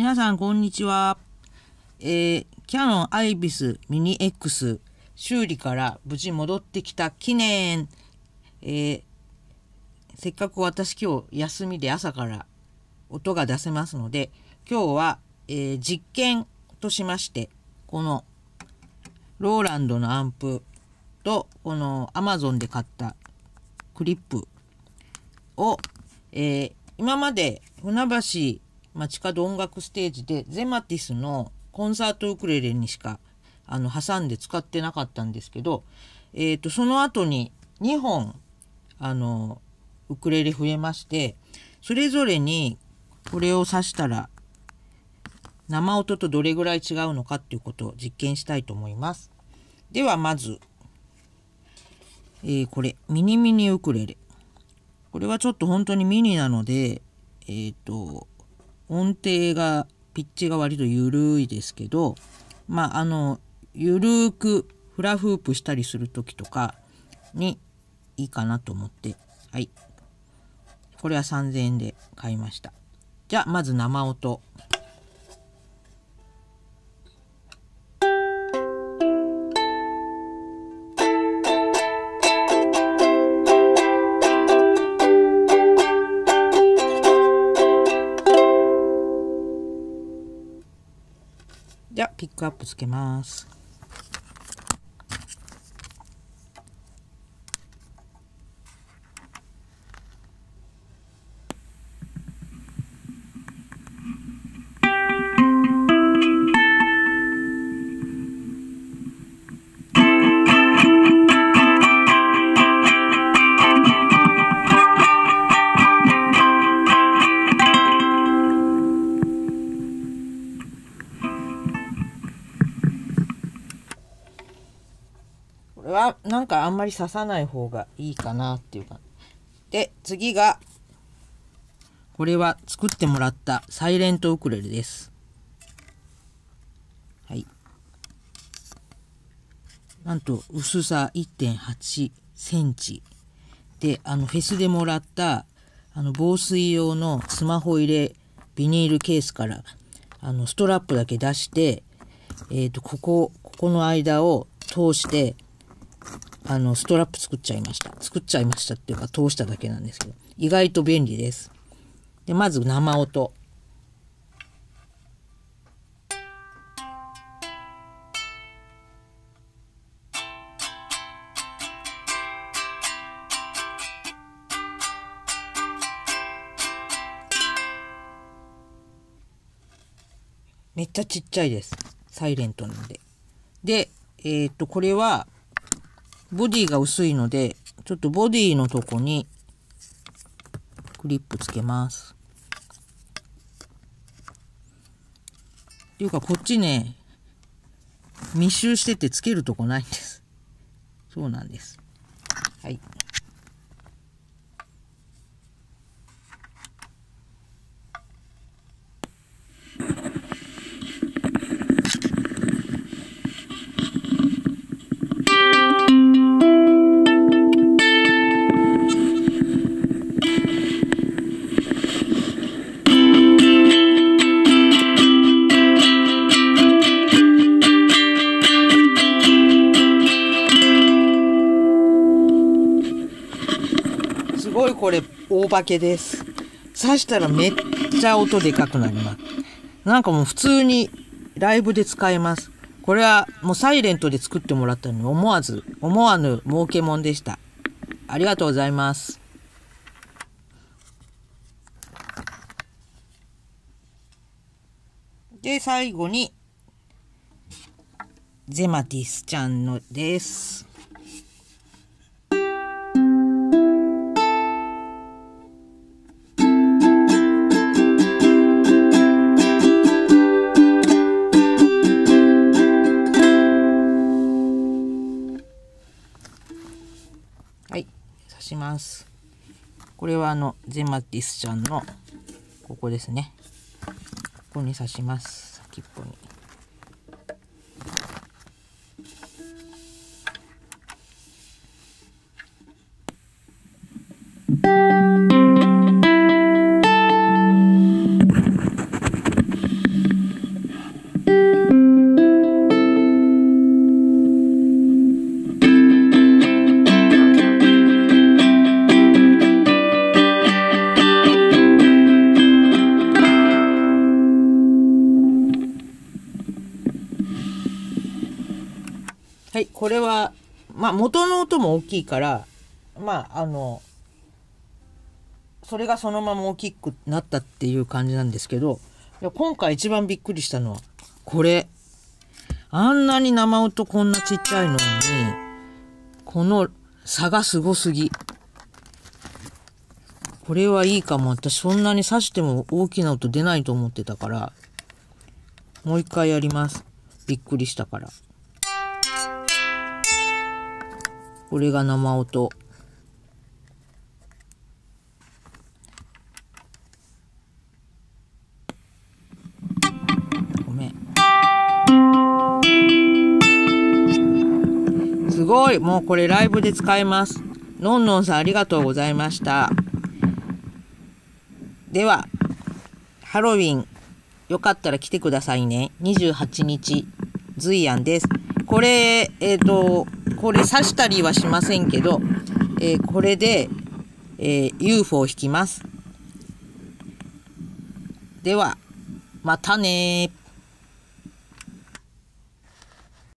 皆さんこんにちは。えー、キャノンアイビスミニ X 修理から無事戻ってきた記念。えー、せっかく私今日休みで朝から音が出せますので、今日は、えー、実験としまして、このローランドのアンプとこの Amazon で買ったクリップを、えー、今まで船橋街角音楽ステージでゼマティスのコンサートウクレレにしかあの挟んで使ってなかったんですけど、えーと、その後に2本あのウクレレ増えましてそれぞれにこれを挿したら生音とどれぐらい違うのかっていうことを実験したいと思います。ではまず、えー、これミニミニウクレレ。これはちょっと本当にミニなので、えっ、ー、と音程がピッチが割と緩いですけどまああの緩くフラフープしたりする時とかにいいかなと思って。はい。これは3000円で買いました。じゃあまず生音。ックアップつけます。はなんかあんまり刺さない方がいいかなっていうか。で次がこれは作ってもらったサイレントウクレレです。はい。なんと薄さ1.8センチ。であのフェスでもらったあの防水用のスマホ入れビニールケースからあのストラップだけ出してえっ、ー、とここここの間を通してあの、ストラップ作っちゃいました。作っちゃいましたっていうか、通しただけなんですけど、意外と便利です。で、まず生音。めっちゃちっちゃいです。サイレントなんで。で、えっ、と、これは、ボディが薄いので、ちょっとボディのとこにクリップつけます。っていうかこっちね、密集しててつけるとこないんです。そうなんです。はい。ごいこれ大化けです。刺したらめっちゃ音でかくなります。なんかもう普通にライブで使えます。これはもうサイレントで作ってもらったのに思わず、思わぬ儲けもんでした。ありがとうございます。で、最後に、ゼマティスちゃんのです。ます。これはあのゼマティスちゃんのここですね。ここに刺します。先っぽに。これは、まあ元の音も大きいから、まああの、それがそのまま大きくなったっていう感じなんですけど、いや今回一番びっくりしたのは、これ。あんなに生音こんなちっちゃいのに、この差がすごすぎ。これはいいかも。私そんなに刺しても大きな音出ないと思ってたから、もう一回やります。びっくりしたから。これが生音。ごめん。すごいもうこれライブで使えます。のんのんさんありがとうございました。では、ハロウィン、よかったら来てくださいね。28日、ズイアンです。これ、えっ、と、これ刺したりはしませんけど、えーこれで、えー UFO を引きます。では、またねー。